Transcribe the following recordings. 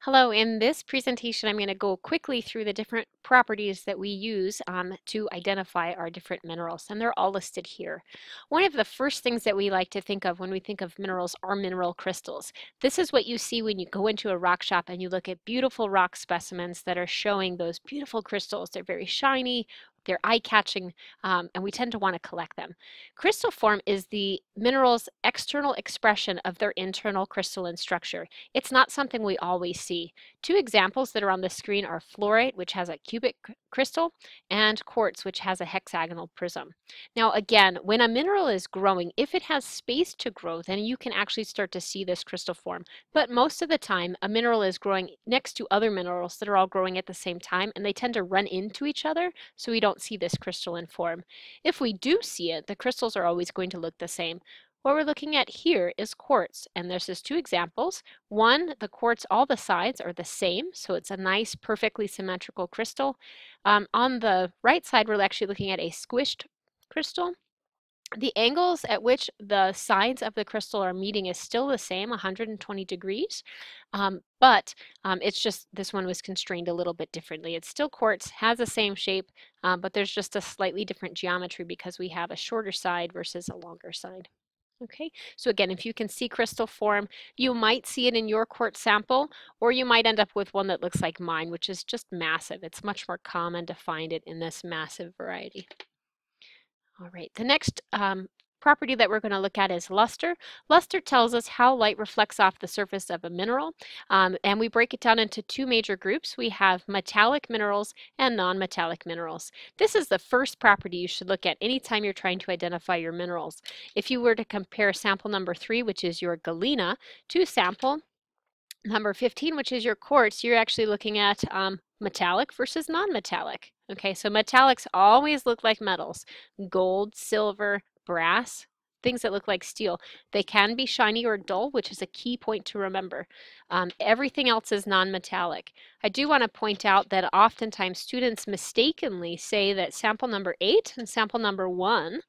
Hello, in this presentation I'm going to go quickly through the different properties that we use um, to identify our different minerals and they're all listed here. One of the first things that we like to think of when we think of minerals are mineral crystals. This is what you see when you go into a rock shop and you look at beautiful rock specimens that are showing those beautiful crystals. They're very shiny, they're eye-catching, um, and we tend to want to collect them. Crystal form is the mineral's external expression of their internal crystalline structure. It's not something we always see. Two examples that are on the screen are fluorite, which has a cubic crystal, and quartz, which has a hexagonal prism. Now again, when a mineral is growing, if it has space to grow, then you can actually start to see this crystal form. But most of the time, a mineral is growing next to other minerals that are all growing at the same time, and they tend to run into each other, so we don't don't see this crystalline form. If we do see it, the crystals are always going to look the same. What we're looking at here is quartz, and this is two examples. One, the quartz, all the sides are the same, so it's a nice, perfectly symmetrical crystal. Um, on the right side, we're actually looking at a squished crystal. The angles at which the sides of the crystal are meeting is still the same, 120 degrees, um, but um, it's just this one was constrained a little bit differently. It's still quartz, has the same shape, um, but there's just a slightly different geometry because we have a shorter side versus a longer side. Okay, so again, if you can see crystal form, you might see it in your quartz sample, or you might end up with one that looks like mine, which is just massive. It's much more common to find it in this massive variety. All right, the next um, property that we're going to look at is luster. Luster tells us how light reflects off the surface of a mineral, um, and we break it down into two major groups. We have metallic minerals and non-metallic minerals. This is the first property you should look at anytime you're trying to identify your minerals. If you were to compare sample number three, which is your galena, to sample number 15, which is your quartz, you're actually looking at um, metallic versus non-metallic. Okay, so metallics always look like metals. Gold, silver, brass, things that look like steel. They can be shiny or dull, which is a key point to remember. Um, everything else is non-metallic. I do want to point out that oftentimes students mistakenly say that sample number 8 and sample number 1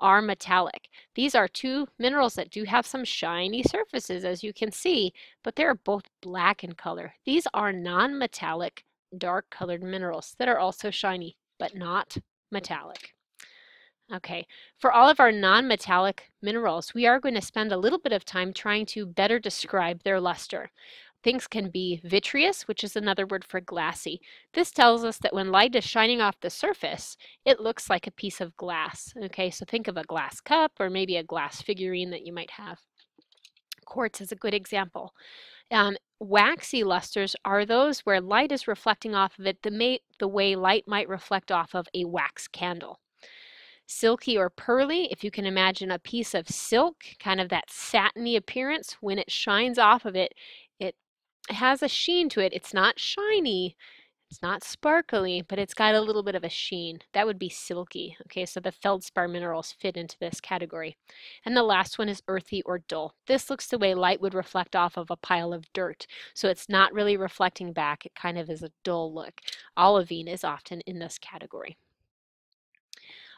are metallic. These are two minerals that do have some shiny surfaces, as you can see, but they're both black in color. These are non-metallic dark colored minerals that are also shiny, but not metallic. Okay, for all of our non-metallic minerals, we are going to spend a little bit of time trying to better describe their luster. Things can be vitreous, which is another word for glassy. This tells us that when light is shining off the surface, it looks like a piece of glass. Okay, so think of a glass cup or maybe a glass figurine that you might have. Quartz is a good example. Um, waxy lusters are those where light is reflecting off of it the, the way light might reflect off of a wax candle. Silky or pearly, if you can imagine a piece of silk, kind of that satiny appearance, when it shines off of it, it has a sheen to it. It's not shiny, it's not sparkly, but it's got a little bit of a sheen. That would be silky. Okay, so the feldspar minerals fit into this category. And the last one is earthy or dull. This looks the way light would reflect off of a pile of dirt. So it's not really reflecting back. It kind of is a dull look. Olivine is often in this category.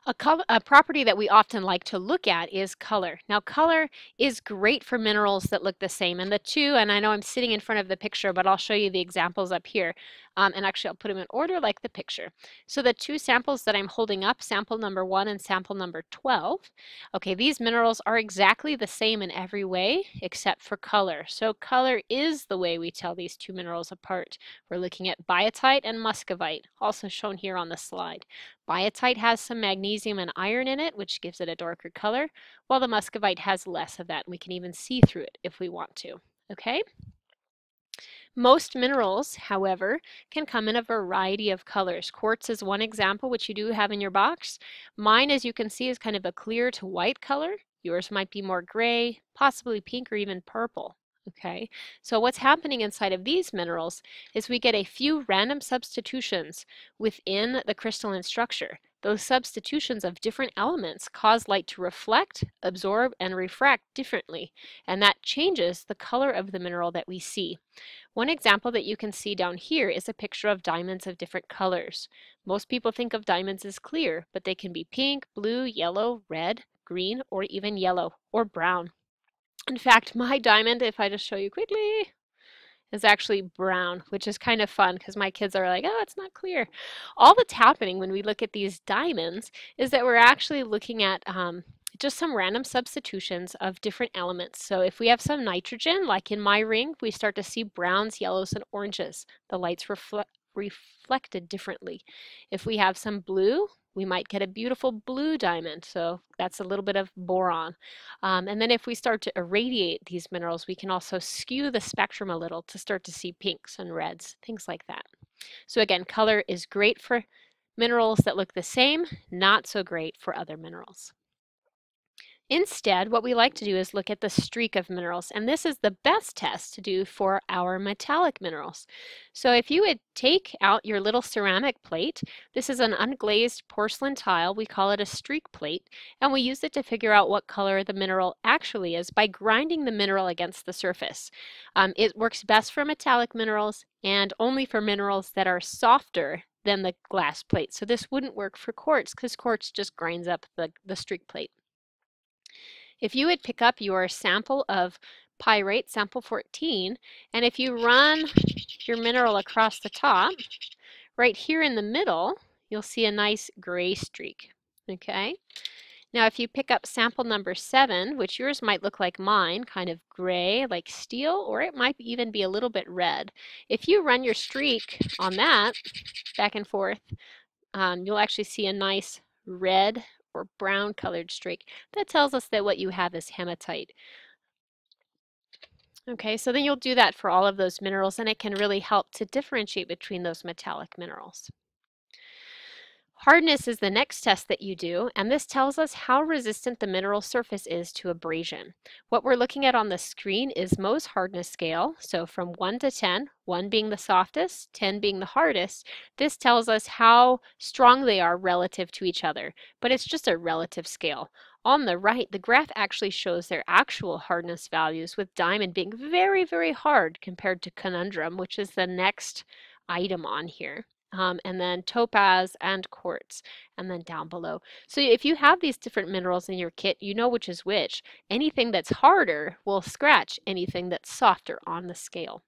A, a, property that we often like to look at is color. Now color is great for minerals that look the same and the two, and I know I'm sitting in front of the picture, but I'll show you the examples up here. Um, and actually I'll put them in order like the picture. So the two samples that I'm holding up, sample number one and sample number 12, okay, these minerals are exactly the same in every way except for color. So color is the way we tell these two minerals apart. We're looking at biotite and muscovite, also shown here on the slide. Biotite has some magnesium and iron in it, which gives it a darker color, while the muscovite has less of that, and we can even see through it if we want to. Okay? Most minerals, however, can come in a variety of colors. Quartz is one example, which you do have in your box. Mine, as you can see, is kind of a clear to white color. Yours might be more gray, possibly pink or even purple. Okay, so what's happening inside of these minerals is we get a few random substitutions within the crystalline structure. Those substitutions of different elements cause light to reflect, absorb, and refract differently, and that changes the color of the mineral that we see. One example that you can see down here is a picture of diamonds of different colors. Most people think of diamonds as clear, but they can be pink, blue, yellow, red, green, or even yellow or brown. In fact, my diamond, if I just show you quickly, is actually brown, which is kind of fun because my kids are like, oh, it's not clear. All that's happening when we look at these diamonds is that we're actually looking at um, just some random substitutions of different elements. So if we have some nitrogen, like in my ring, we start to see browns, yellows, and oranges. The light's refle reflected differently. If we have some blue, we might get a beautiful blue diamond. So that's a little bit of boron. Um, and then if we start to irradiate these minerals, we can also skew the spectrum a little to start to see pinks and reds, things like that. So again, color is great for minerals that look the same, not so great for other minerals. Instead, what we like to do is look at the streak of minerals, and this is the best test to do for our metallic minerals. So if you would take out your little ceramic plate, this is an unglazed porcelain tile, we call it a streak plate, and we use it to figure out what color the mineral actually is by grinding the mineral against the surface. Um, it works best for metallic minerals and only for minerals that are softer than the glass plate. So this wouldn't work for quartz because quartz just grinds up the, the streak plate. If you would pick up your sample of pyrite, sample 14, and if you run your mineral across the top, right here in the middle, you'll see a nice gray streak, okay? Now, if you pick up sample number seven, which yours might look like mine, kind of gray, like steel, or it might even be a little bit red. If you run your streak on that back and forth, um, you'll actually see a nice red or brown colored streak. That tells us that what you have is hematite. Okay, so then you'll do that for all of those minerals and it can really help to differentiate between those metallic minerals. Hardness is the next test that you do, and this tells us how resistant the mineral surface is to abrasion. What we're looking at on the screen is Mohs hardness scale, so from 1 to 10, 1 being the softest, 10 being the hardest. This tells us how strong they are relative to each other, but it's just a relative scale. On the right, the graph actually shows their actual hardness values, with diamond being very, very hard compared to corundum, which is the next item on here um, and then topaz and quartz, and then down below. So if you have these different minerals in your kit, you know which is which. Anything that's harder will scratch anything that's softer on the scale.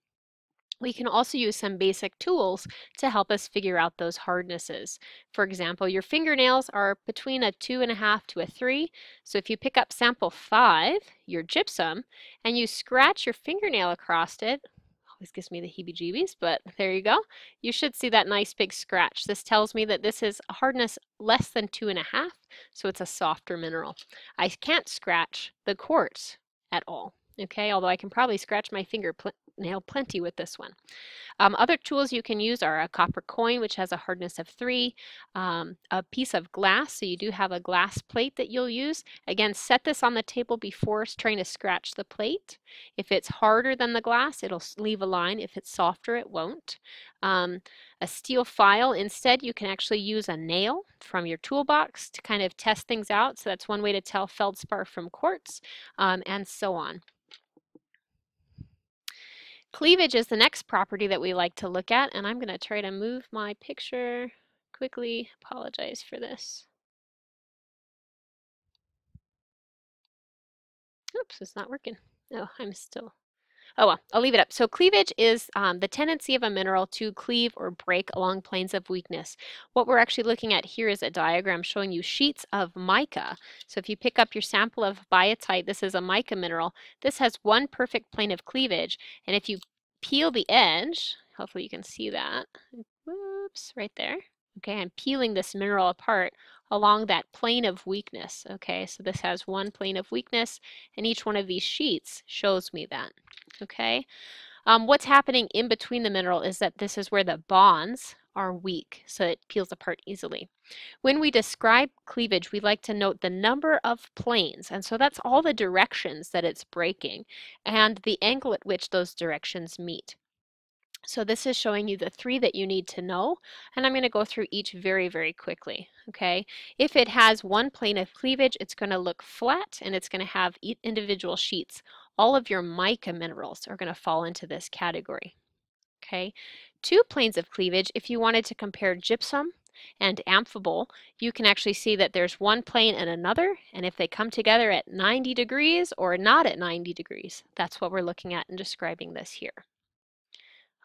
We can also use some basic tools to help us figure out those hardnesses. For example, your fingernails are between a two and a half to a three. So if you pick up sample five, your gypsum, and you scratch your fingernail across it, always gives me the heebie-jeebies, but there you go. You should see that nice big scratch. This tells me that this is a hardness less than two and a half, so it's a softer mineral. I can't scratch the quartz at all, okay, although I can probably scratch my finger nail plenty with this one. Um, other tools you can use are a copper coin, which has a hardness of three, um, a piece of glass, so you do have a glass plate that you'll use. Again, set this on the table before trying to scratch the plate. If it's harder than the glass, it'll leave a line. If it's softer, it won't. Um, a steel file, instead you can actually use a nail from your toolbox to kind of test things out. So that's one way to tell feldspar from quartz um, and so on. Cleavage is the next property that we like to look at, and I'm going to try to move my picture quickly. Apologize for this. Oops, it's not working. No, I'm still Oh well, I'll leave it up. So cleavage is um, the tendency of a mineral to cleave or break along planes of weakness. What we're actually looking at here is a diagram showing you sheets of mica. So if you pick up your sample of biotite, this is a mica mineral. This has one perfect plane of cleavage. And if you peel the edge, hopefully you can see that. Whoops, right there. Okay, I'm peeling this mineral apart along that plane of weakness. Okay, so this has one plane of weakness, and each one of these sheets shows me that. Okay, um, what's happening in between the mineral is that this is where the bonds are weak, so it peels apart easily. When we describe cleavage, we like to note the number of planes, and so that's all the directions that it's breaking, and the angle at which those directions meet. So this is showing you the three that you need to know, and I'm going to go through each very, very quickly, okay? If it has one plane of cleavage, it's going to look flat, and it's going to have individual sheets. All of your mica minerals are going to fall into this category, okay? Two planes of cleavage, if you wanted to compare gypsum and amphibole, you can actually see that there's one plane and another, and if they come together at 90 degrees or not at 90 degrees, that's what we're looking at in describing this here.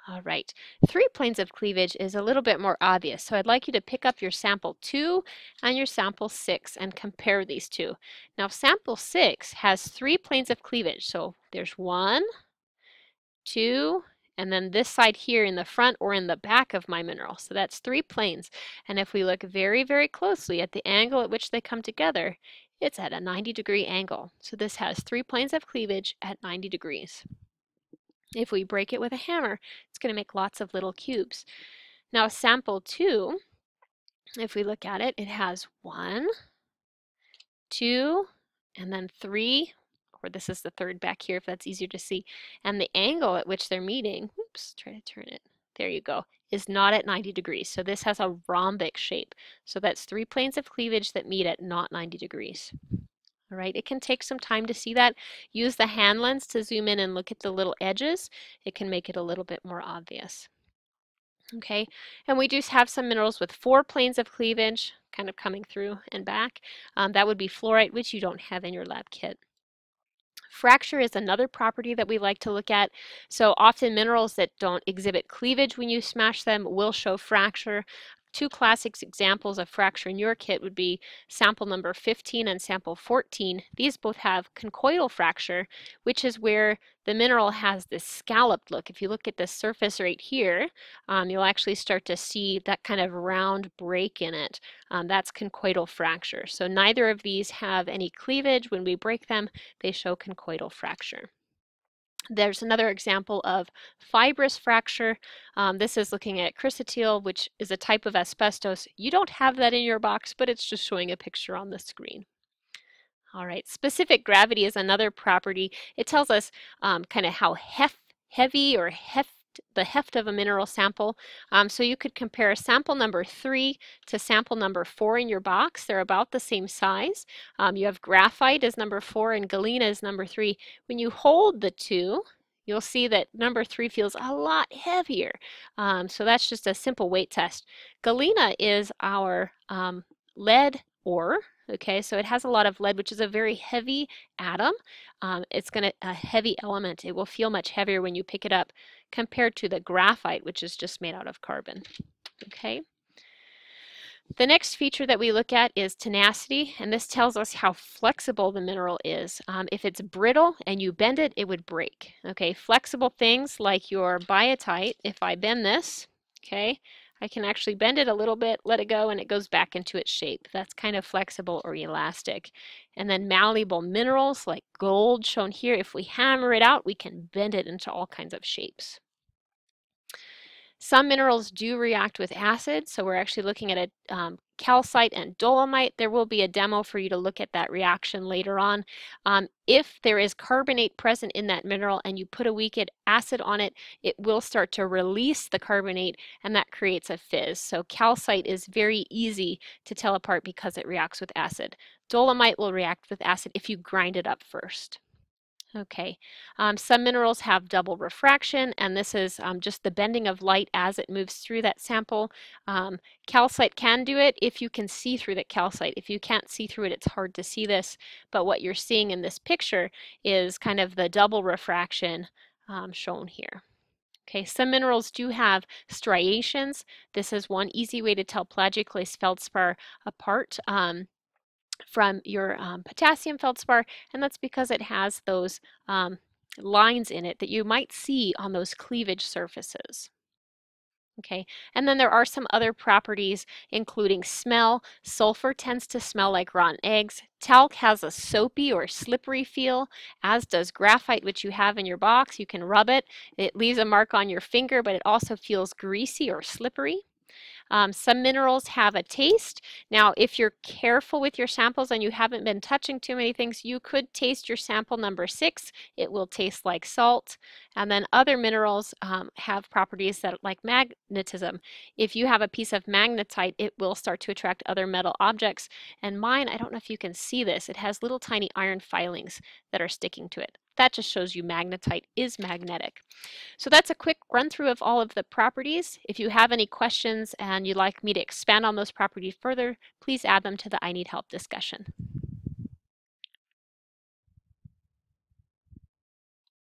All right, three planes of cleavage is a little bit more obvious. So I'd like you to pick up your sample two and your sample six and compare these two. Now sample six has three planes of cleavage. So there's one, two, and then this side here in the front or in the back of my mineral. So that's three planes. And if we look very, very closely at the angle at which they come together, it's at a 90 degree angle. So this has three planes of cleavage at 90 degrees. If we break it with a hammer, it's going to make lots of little cubes. Now sample 2, if we look at it, it has 1, 2, and then 3, or this is the third back here if that's easier to see, and the angle at which they're meeting, oops, try to turn it, there you go, is not at 90 degrees. So this has a rhombic shape. So that's three planes of cleavage that meet at not 90 degrees. All right, it can take some time to see that. Use the hand lens to zoom in and look at the little edges. It can make it a little bit more obvious. Okay, and we do have some minerals with four planes of cleavage, kind of coming through and back. Um, that would be fluorite, which you don't have in your lab kit. Fracture is another property that we like to look at. So often minerals that don't exhibit cleavage when you smash them will show fracture. Two classic examples of fracture in your kit would be sample number 15 and sample 14. These both have conchoidal fracture, which is where the mineral has this scalloped look. If you look at the surface right here, um, you'll actually start to see that kind of round break in it. Um, that's conchoidal fracture. So neither of these have any cleavage. When we break them, they show conchoidal fracture. There's another example of fibrous fracture. Um, this is looking at chrysotile, which is a type of asbestos. You don't have that in your box, but it's just showing a picture on the screen. All right, specific gravity is another property. It tells us um, kind of how hef heavy or the heft of a mineral sample. Um, so you could compare sample number three to sample number four in your box. They're about the same size. Um, you have graphite as number four and galena as number three. When you hold the two, you'll see that number three feels a lot heavier. Um, so that's just a simple weight test. Galena is our um, lead ore. Okay, so it has a lot of lead, which is a very heavy atom. Um, it's going to a heavy element. It will feel much heavier when you pick it up compared to the graphite, which is just made out of carbon. Okay. The next feature that we look at is tenacity, and this tells us how flexible the mineral is. Um, if it's brittle and you bend it, it would break. Okay, flexible things like your biotite, if I bend this, okay, I can actually bend it a little bit, let it go, and it goes back into its shape. That's kind of flexible or elastic. And then malleable minerals like gold shown here, if we hammer it out, we can bend it into all kinds of shapes. Some minerals do react with acid, so we're actually looking at a um, calcite and dolomite. There will be a demo for you to look at that reaction later on. Um, if there is carbonate present in that mineral and you put a weak acid on it, it will start to release the carbonate and that creates a fizz. So calcite is very easy to tell apart because it reacts with acid. Dolomite will react with acid if you grind it up first. Okay, um, some minerals have double refraction, and this is um, just the bending of light as it moves through that sample. Um, calcite can do it if you can see through the calcite. If you can't see through it, it's hard to see this, but what you're seeing in this picture is kind of the double refraction um, shown here. Okay, some minerals do have striations. This is one easy way to tell plagioclase feldspar apart. Um, from your um, potassium feldspar, and that's because it has those um, lines in it that you might see on those cleavage surfaces. Okay, and then there are some other properties including smell. Sulfur tends to smell like rotten eggs. Talc has a soapy or slippery feel, as does graphite, which you have in your box. You can rub it. It leaves a mark on your finger, but it also feels greasy or slippery. Um, some minerals have a taste. Now, if you're careful with your samples and you haven't been touching too many things, you could taste your sample number six. It will taste like salt. And then other minerals um, have properties that like magnetism. If you have a piece of magnetite, it will start to attract other metal objects. And mine, I don't know if you can see this, it has little tiny iron filings that are sticking to it. That just shows you magnetite is magnetic. So that's a quick run through of all of the properties. If you have any questions and you'd like me to expand on those properties further, please add them to the I Need Help discussion.